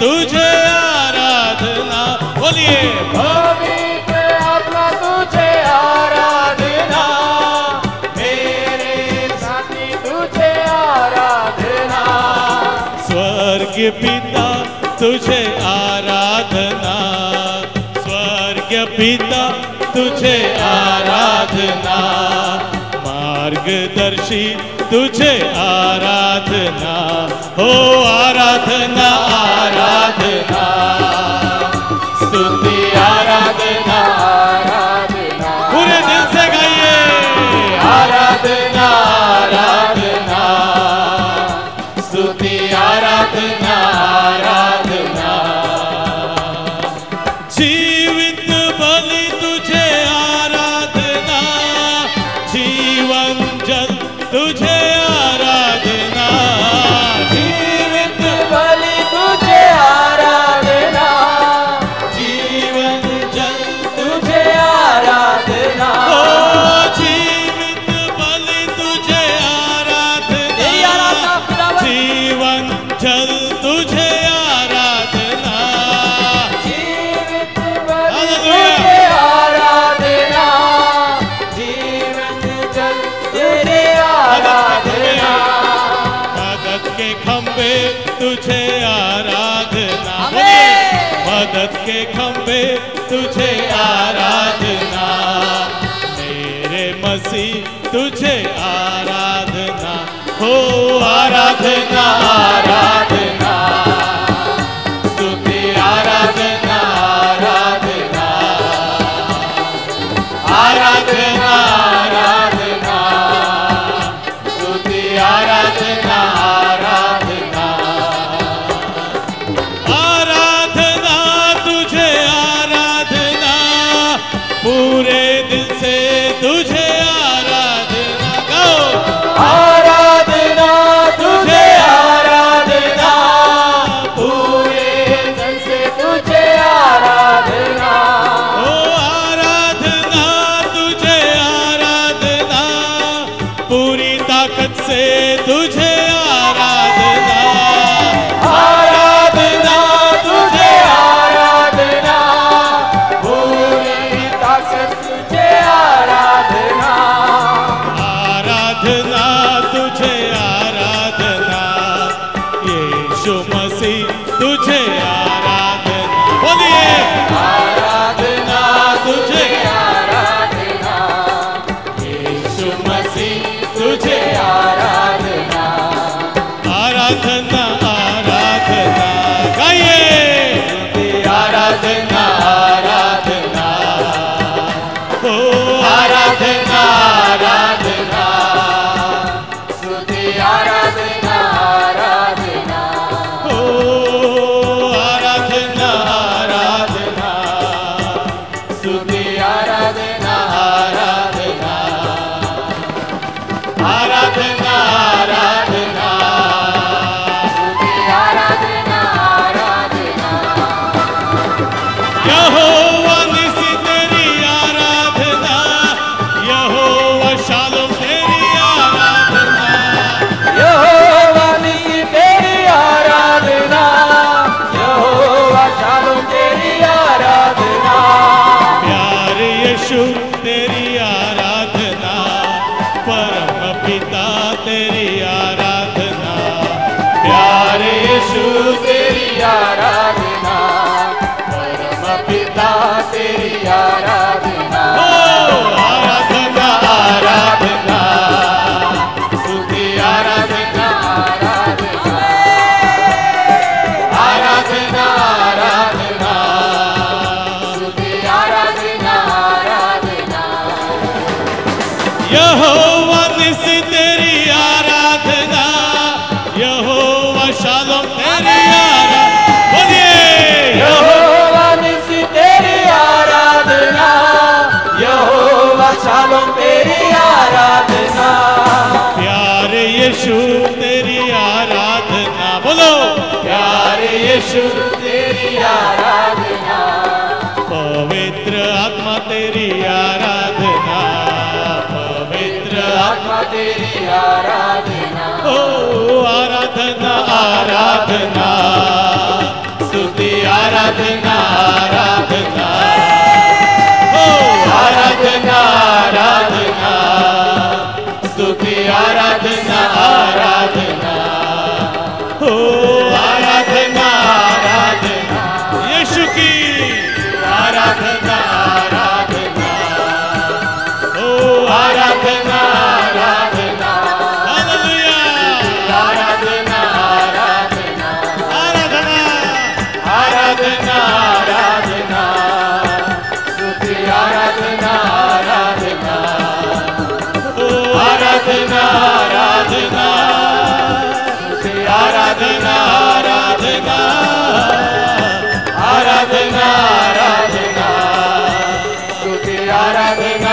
तुझे आराधना बोलिए। तुझे आराधना मेरे साथी तुझे आराधना। स्वर्ग पिता तुझे आराधना स्वर्ग पिता तुझे आराधना। मार्गदर्शी, तुझे आराधना, हो आराधना आराधना। स्तुति, आराधना आराधना। पूरे दिल से गाइए। आराधना आराधना। स्तुति, आराधना आराधना। जीवित तुझे आराधना। मदद के खंभे तुझे आराधना। मेरे मसीह तुझे आराधना। हो आराधना आराधना। स्तुति आराधना आराधना। आराधना। आराधना तेरी यीशु तेरी आराधना पवित्र आत्मा तेरी आराधना, पवित्र आत्मा तेरी आराधना। ओ आराधना आराधना, स्तुति, आराधना आराधना। ओ आराधना आराधना, स्तुति, आराधना आराधना। ओ आराधना आराधना। स्तुति आराधना।